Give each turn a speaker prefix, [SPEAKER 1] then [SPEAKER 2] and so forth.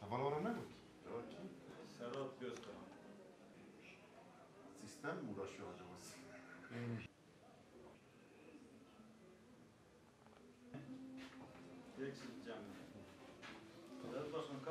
[SPEAKER 1] Havalara ne bu?
[SPEAKER 2] Serhat Gözkan.
[SPEAKER 1] Sistem mi uğraşıyor acaba? 진장입니다.